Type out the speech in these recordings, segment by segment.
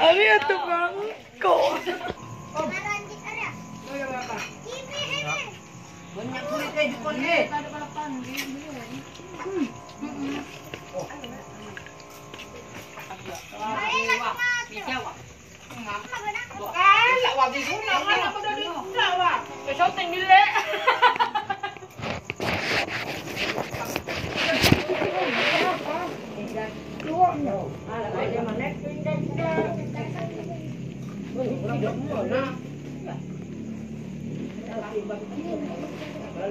Ariya tukang kok. Oh, Banyak kulit kayak jukon. Ada apa-apa nih? Oh. Wah, bisa wah. Bukan, lah wah bisa, lah wah. Besok tinggi leh.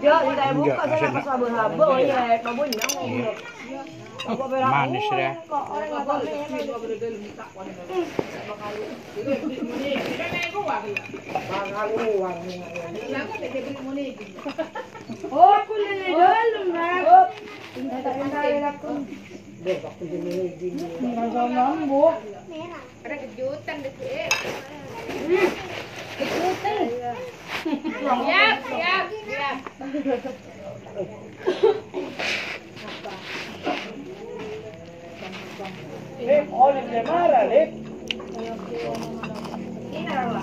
pula. Eh, kata saya lo cepat. Ini bilang kata orang saya lo ni. Dong nang ni. Abi itu bang kok. Banyak kulit kayak jukon eh. Kalah wa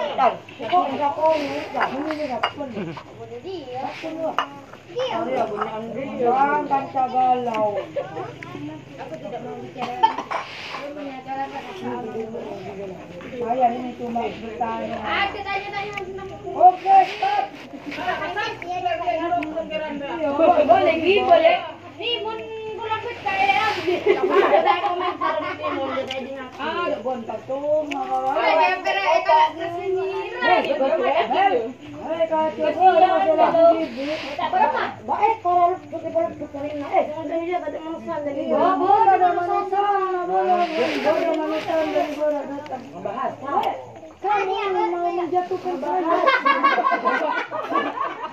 eh, jangan dia tadi manusia dari gua. Boleh ada manusia, boleh. Boleh datang. Bahas. Kamu mau menjatuhkan saya.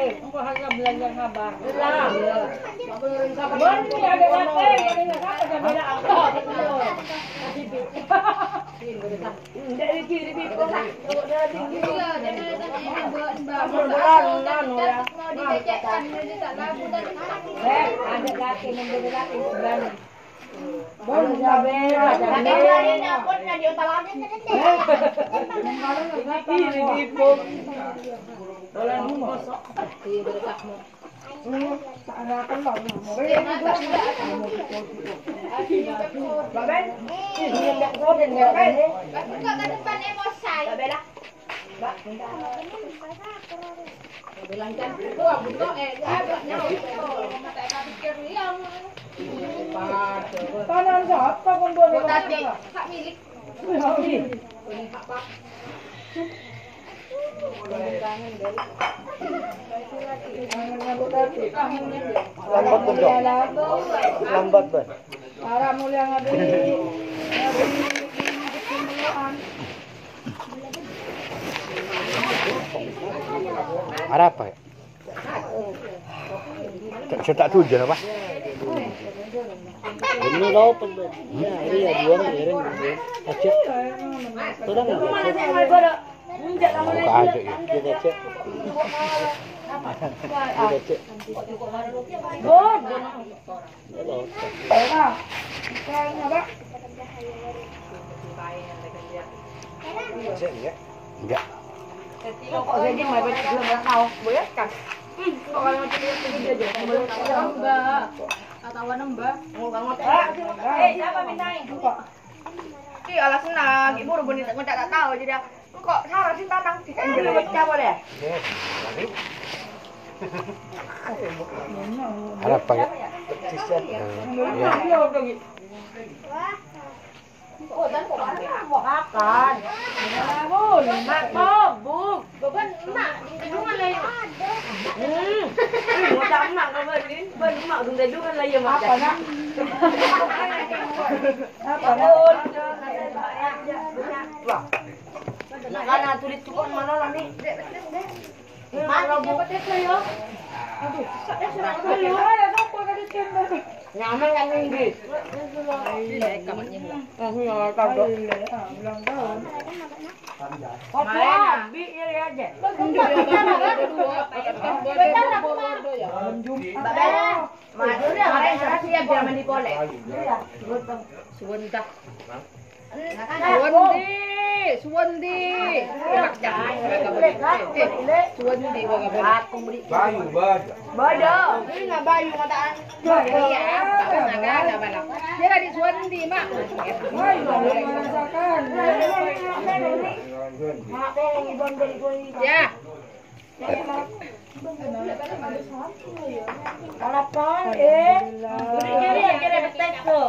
Eh, hanya sabar. Ini ada apa? Enggak apa ada apa. Dari kiri. Iya, ada anu ya. Mau Eh, ada laki laki sebenarnya. Baben, ini enggak bilang kan itu abu tuh eh ada nyawa kata pikir dia Kanan siapa kan buat? Tadi hak milik. Ini hak pak. Lambat pun dong. Lambat pun. Para mulia ngabdi. Ngabdi. Ngabdi. Ada apa ya? Saya tak tujuh apa? Ini lau pun. Ya, ini ya dua ren. Acek. Tudang ni. Kau aja ya. Apa? Enggak. Kok jadi baca belum tahu. Boleh kan? Hmm, kok kalau dia jadi tahu. Mbak. Katawan mbak. Eh, siapa mintain? Kok? Alas senang, ibu tak tahu jadi kok Sarah sih tanang kan boleh. Ya? Makan. Buk. Bukan tak mak mak. Apa nak? Apa tulis tukon mana lah ni? Mana bu? ya. Aduh, saya sudah kali. Ada apa kali cember? Nyaman kan Inggris. Oh, ya, tahu. Ulang tahun. Kau abi ya aja. Maksudnya orang yang siap Suwenda. Suwendi. Suwendi. Suwendi gua gak boleh. Aku beli. Bayu, bayu. Bayu. Ini nggak bayu ngataan. Iya, tak pernah kan, tak pernah. Dia kan di Suwendi, Mak. Ya. Harapan eh. Beri kiri kiri betek tuh.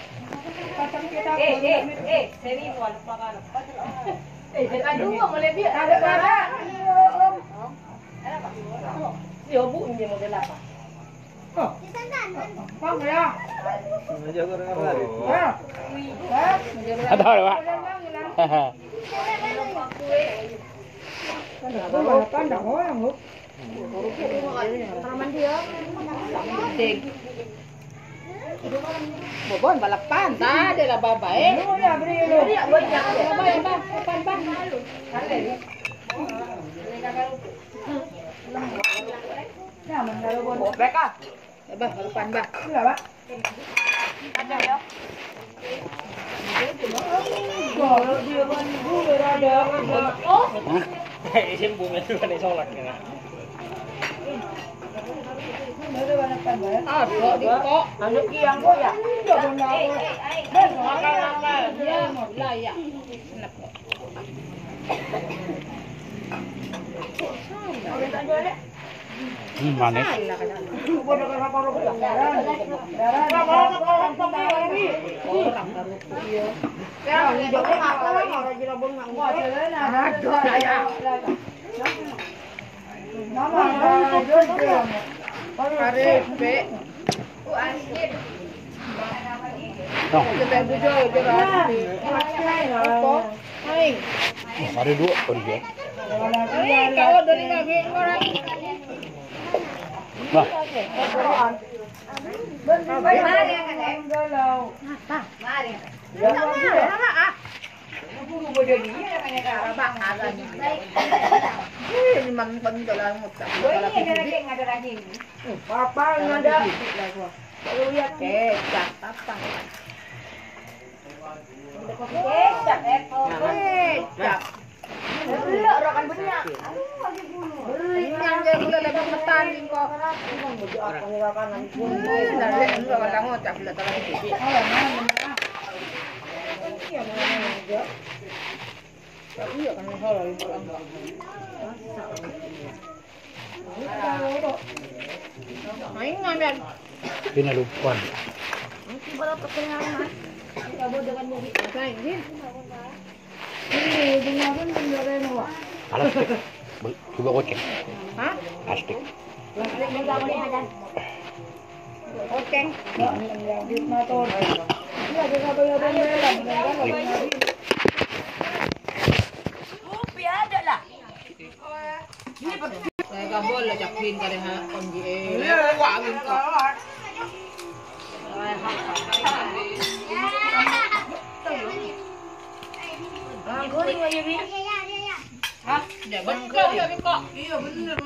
Eh eh eh seri. Eh, jangan dua biar ada cara. Yo bu ini model apa? Oh. Ya. Ko rin. Ha. Ha. Ada. Bobon balapan ta, dia lah babae. Lu ya beri lu. Ya banyak. Babae ba, pan pan. Ya mengalu bon. Beka. Ba, balapan ba. Iya, Pak. Ada ya. Kalau dia ban ibu berada Oh, Isim bunga tu kan solak ni. ada banyak tambah. Ah, kok di kok. Anak yang kok ya. Enggak benar. Ben makan makan. Ya, lah ya. Enak kok. Hmm, manis. Bodoh kan apa robo ya? Darah. Darah. Darah orang tong ini. Orang baru iya. Sekarang di Jogja makan orang Cirebon enggak mau. Ada ya. Nama ada. Karepe. Ku asik. Oh, Kita bujo je kan. Apa? Hai. ada dua pun dia. Hai, kau dari lagi orang. Nah, Ini memang penting dalam mutak. Papa ada. Lu lihat kecap apa? Kecap. Belok, rokan banyak. Yang dia gula lebih metan kok. Enggak bila. Iya kan halal itu Main ngambil. Pinalupan. Ikaw dengan mo. Kain din. Ini dinyakan din mo. Plastik. Be- Coba kocek. Hah? Plastik. Iya, dan. Rupi ada lah. Saya kabel lah cakin kare ha onji eh. Wah, minta. Ang guling mo yun. Hah? Dia betul ya, Kak. Iya, bener.